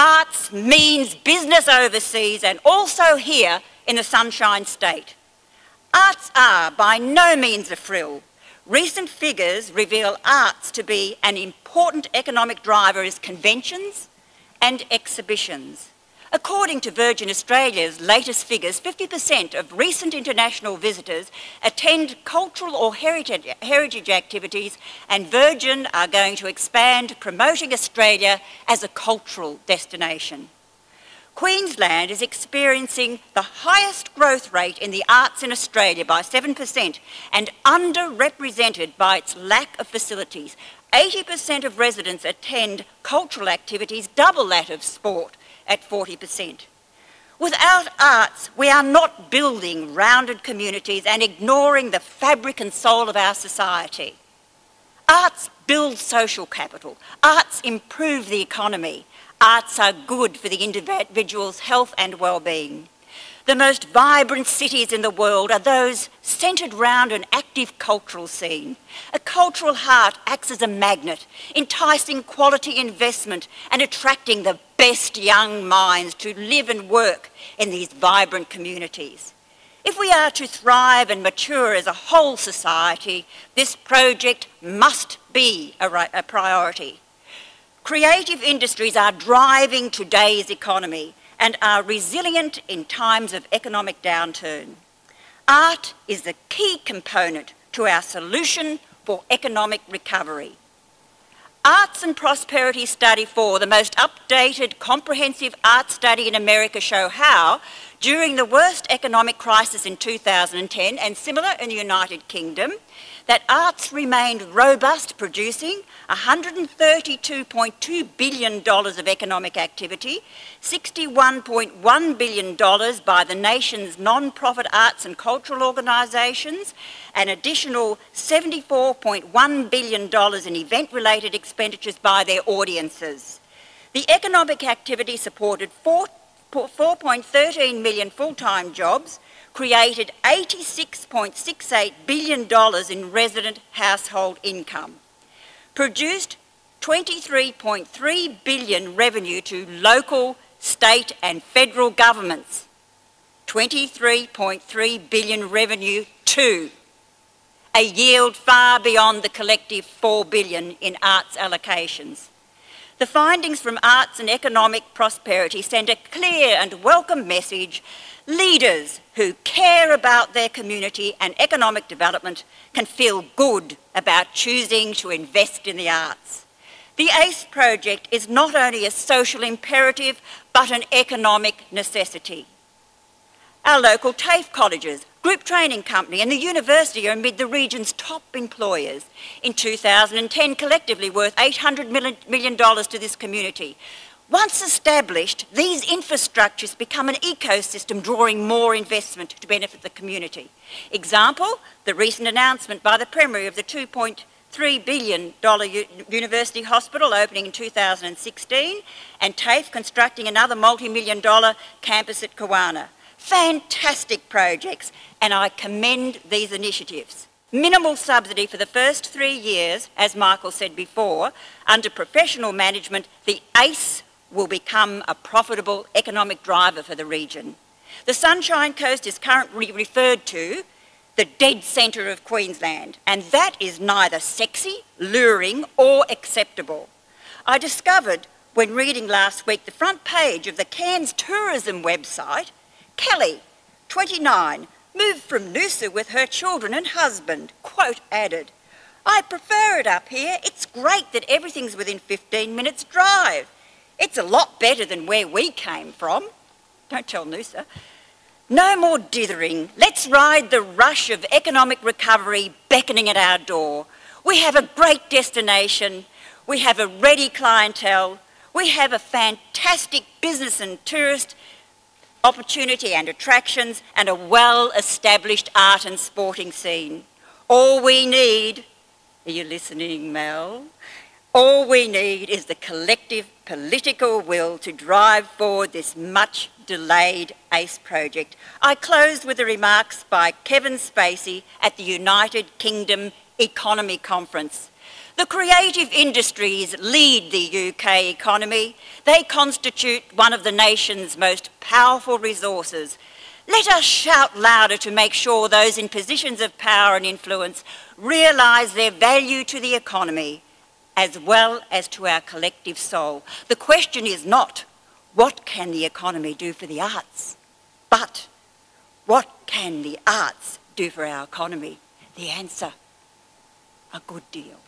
arts means business overseas and also here in the Sunshine State. Arts are by no means a frill. Recent figures reveal arts to be an important economic driver as conventions and exhibitions. According to Virgin Australia's latest figures, 50% of recent international visitors attend cultural or heritage, activities, and Virgin are going to expand promoting Australia as a cultural destination. Queensland is experiencing the highest growth rate in the arts in Australia by 7% and underrepresented by its lack of facilities. 80% of residents attend cultural activities, double that of sport at 40%. Without arts, we are not building rounded communities and ignoring the fabric and soul of our society. Arts build social capital. Arts improve the economy. Arts are good for the individual's health and well-being. The most vibrant cities in the world are those centred round an active cultural scene. A cultural heart acts as a magnet, enticing quality investment and attracting the best young minds to live and work in these vibrant communities. If we are to thrive and mature as a whole society, this project must be a, a priority. Creative industries are driving today's economy and are resilient in times of economic downturn. Art is the key component to our solution for economic recovery. Arts and Prosperity Study 4, the most updated comprehensive art study in America, show how, during the worst economic crisis in 2010 and similar in the United Kingdom, that arts remained robust, producing $132.2 billion of economic activity, $61.1 billion by the nation's non-profit arts and cultural organisations, an additional $74.1 billion in event-related expenditures by their audiences. The economic activity supported 4.13 million full-time jobs, created $86.68 billion in resident household income, produced 23.3 billion revenue to local, state and federal governments, 23.3 billion revenue to a yield far beyond the collective 4 billion in arts allocations. The findings from arts and economic prosperity send a clear and welcome message Leaders who care about their community and economic development can feel good about choosing to invest in the arts. The ACE project is not only a social imperative, but an economic necessity. Our local TAFE colleges, Group Training Company and the university are amid the region's top employers. In 2010, collectively worth $800 million to this community, once established, these infrastructures become an ecosystem drawing more investment to benefit the community. Example, the recent announcement by the Premier of the $2.3 billion university hospital opening in 2016 and TAFE constructing another multi-million dollar campus at Kawana. Fantastic projects and I commend these initiatives. Minimal subsidy for the first three years, as Michael said before, under professional management, the ACE will become a profitable economic driver for the region. The Sunshine Coast is currently referred to the dead centre of Queensland, and that is neither sexy, luring, or acceptable. I discovered when reading last week the front page of the Cairns tourism website, Kelly, 29, moved from Noosa with her children and husband, quote added, I prefer it up here. It's great that everything's within 15 minutes drive. It's a lot better than where we came from. Don't tell Noosa. No more dithering. Let's ride the rush of economic recovery beckoning at our door. We have a great destination. We have a ready clientele. We have a fantastic business and tourist opportunity and attractions and a well-established art and sporting scene. All we need, are you listening, Mel? All we need is the collective political will to drive forward this much delayed ACE project. I close with the remarks by Kevin Spacey at the United Kingdom Economy Conference. The creative industries lead the UK economy. They constitute one of the nation's most powerful resources. Let us shout louder to make sure those in positions of power and influence realise their value to the economy as well as to our collective soul. The question is not what can the economy do for the arts, but what can the arts do for our economy? The answer, a good deal.